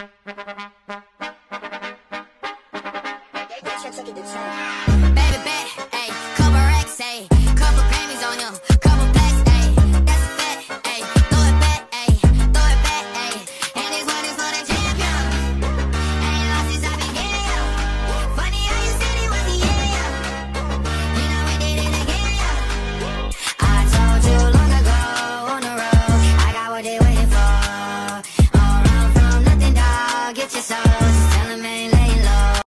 Baby bet, ayy, couple racks, ayy, just